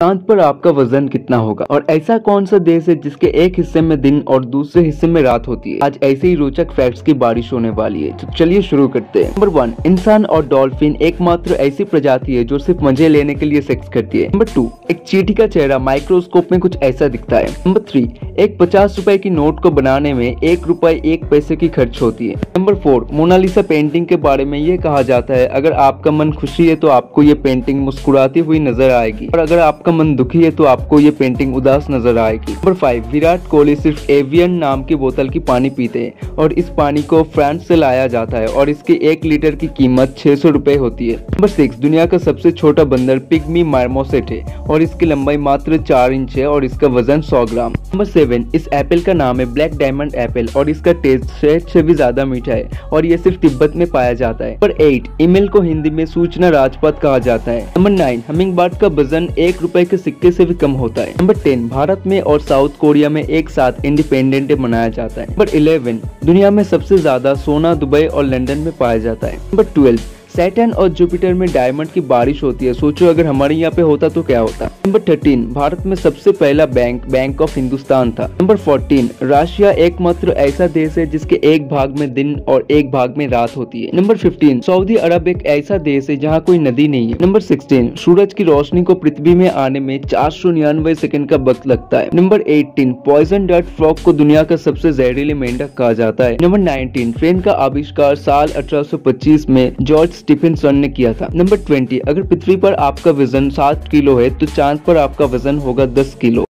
चाँद पर आपका वज़न कितना होगा? और ऐसा कौन सा देश है जिसके एक हिस्से में दिन और दूसरे हिस्से में रात होती है? आज ऐसे ही रोचक फैक्ट्स की बारिश होने वाली है। तो चलिए शुरू करते हैं। नंबर वन इंसान और डॉल्फिन एकमात्र ऐसी प्रजाति है जो सिर्फ़ मज़े लेने के लिए सेक्स करती है। नंबर टू एक चीटी का चेहरा माइक्रोस्कोप में कुछ ऐसा दिखता है। नंबर थ्री एक पचास रुपए की नोट को बनाने में एक रुपए एक पैसे की खर्च होती है। नंबर फोर मोनालिसा पेंटिंग के बारे में ये कहा जाता है, अगर आपका मन खुशी है तो आपको ये पेंटिंग मुस्कुराती हुई नज़र आएगी, और अगर आपका मन दुखी है तो आपको ये पेंटिंग उदास नज़र आएगी। नंबर फाइव विराट कोहली सिर्फ़ एवियन नाम की बोतल की पानी पीते हैं, और इस पानी को फ्रांस से लाया जाता है, और इसके एक लीटर की कीमत छह सौ होती है। नंबर सिक्स दुनिया का सबसे छोटा बंदर पिग्मी मार्मोसेट है, और इसकी लंबाई मात्र चार इंच है, और इसका वज़न सौ ग्राम। नंबर सेवन इस एप्पल का नाम है ब्लैक डायमंड एप्पल और इसका टेस्ट शहद से भी ज़्यादा मीठा है और ये सिर्फ़ तिब्बत में पाया जाता है। नंबर एट ईमेल को हिंदी में सूचना राजपथ कहा जाता है। नंबर नाइन हमिंग का वज़न एक रुपए के सिक्के से भी कम होता है। नंबर टेन भारत में और साउथ कोरिया में एक साथ इंडिपेंडेंट डे मनाया जाता है। नंबर इलेवन दुनिया में सबसे ज़्यादा सोना दुबई और लंदन में पाया जाता है। नंबर ट्वेल्व सैटर्न और जुपिटर में डायमंड की बारिश होती है। सोचो, अगर हमारे यहाँ पे होता तो क्या होता? नंबर थर्टीन भारत में सबसे पहला बैंक बैंक ऑफ़ हिंदुस्तान था। नंबर फोर्टीन रशिया एकमात्र ऐसा देश है जिसके एक भाग में दिन और एक भाग में रात होती है। नंबर फिफ्टीन सऊदी अरब एक ऐसा देश है जहाँ कोई नदी नहीं है। नंबर सिक्सटीन सूरज की रोशनी को पृथ्वी में आने में चार सौ निन्यानवे सेकेंड का वक्त लगता है। Number eighteen poison dart frog को दुनिया का सबसे जहरीले मेंढक कहा जाता है। नंबर नाइनटीन ट्रेन का आविष्कार साल अठारह सौ पच्चीस में जॉर्ज स्टीफन ने किया था। नंबर ट्वेंटी अगर पृथ्वी पर आपका वज़न सात किलो है तो चाँद पर आपका वज़न होगा दस किलो।